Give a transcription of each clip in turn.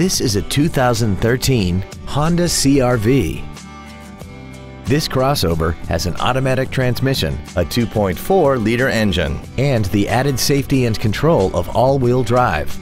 This is a 2013 Honda CRV. This crossover has an automatic transmission, a 2.4-liter engine, and the added safety and control of all-wheel drive.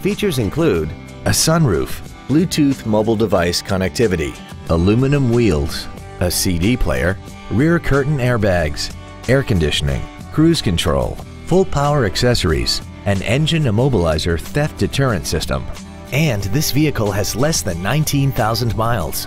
Features include a sunroof, Bluetooth mobile device connectivity, aluminum wheels, a CD player, rear curtain airbags, air conditioning, cruise control, full power accessories, an engine immobilizer theft deterrent system, and this vehicle has less than 19,000 miles.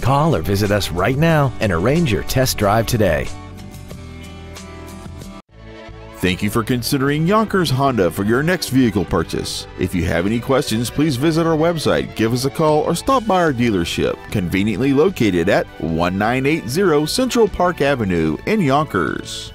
Call or visit us right now and arrange your test drive today. Thank you for considering Yonkers Honda for your next vehicle purchase. If you have any questions, please visit our website, give us a call, or stop by our dealership, conveniently located at 1980 Central Park Avenue in Yonkers.